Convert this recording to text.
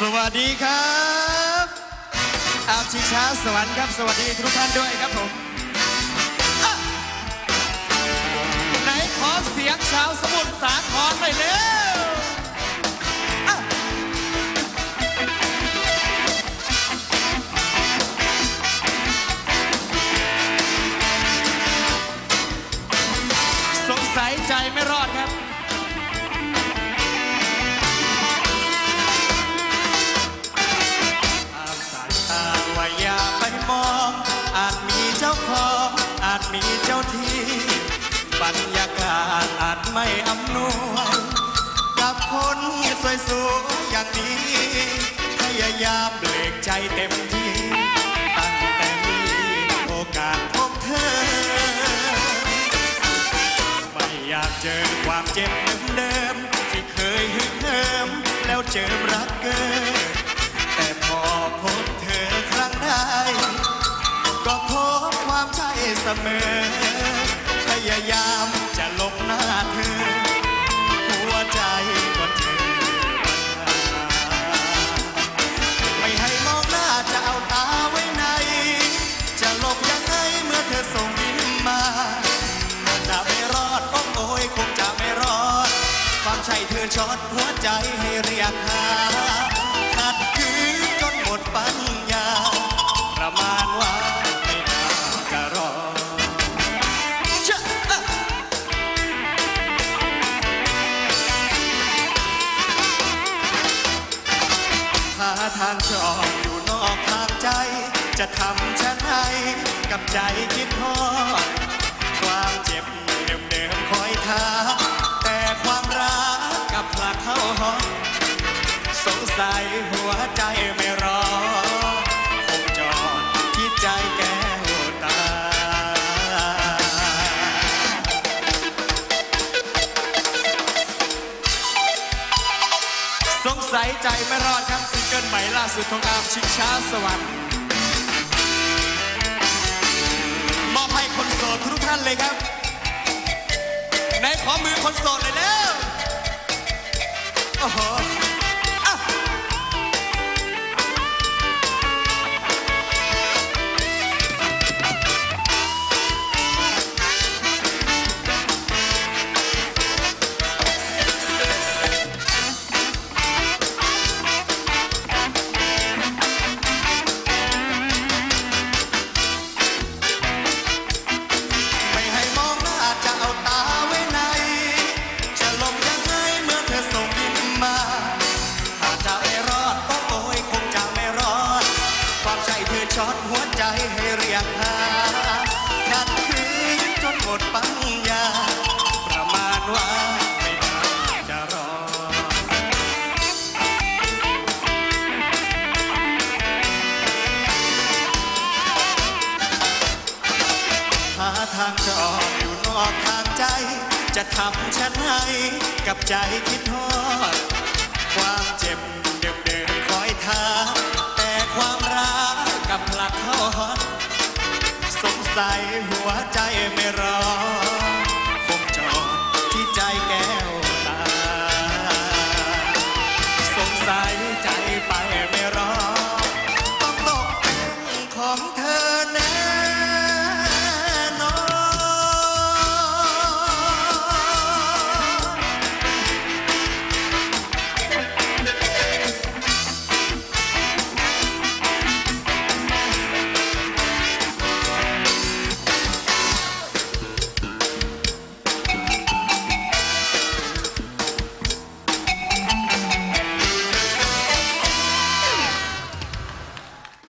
สวัสดีครับอาบชิช้าสวรรค์ครับ สวัสดีทุกท่านด้วยครับผมอะไหนขอเสียงชาวสมุทรสาครหน่อยเร็วอะสงสัยใจไม่รอดครับ รรยากาศอาจไม่อำนวย กับคนสวยสูงอย่างนี้พยายามเบรกใจเต็มที่ตั้งแต่มีโอกาสพบเธอ ไม่อยากเจอความเจ็บเดิมๆที่เคยฮึกเหิมแล้วเจอรักเกินแต่พอพบเธอครั้งใดก็พบความใช่เสมอ ยายามจะหลบหน้าเธอ หัวใจก็เจอปัญหาไม่ให้มองหน้าจะเอาตาไว้ใน จะหลบยังไงเมื่อเธอส่งยิ้มมา จะไม่รอดโอ้โอยคงจะไม่รอด ความใช่เธอช็อตหัวใจให้เรียกหาขัดขืนจนหมดปัญญา ทางชอบอยู่นอกทางใจ จะทำฉันให้กับใจคิดหอดความเจ็บเดิมๆคอยท้าแต่ความรักกับผลักเข้าห้อง สงสัยหัวใจไม่รอ ด สงสัยใจไม่รอดครับซิงเกิลใหม่ล่าสุดของอาร์มชิงช้าสวรรค์มอบให้คนโสดทุกท่านเลยครับในขอมือคนโสดเลยแล้วโอ้โห กหาขัดขืนจนหมดปัญญา ประมาณว่าไม่น่าจะรอ หาทางจะออกอยู่นอกทางใจ จะทำฉันให้กับใจคิดทอด ความเจ็บ ใสหัวใจไม่รอ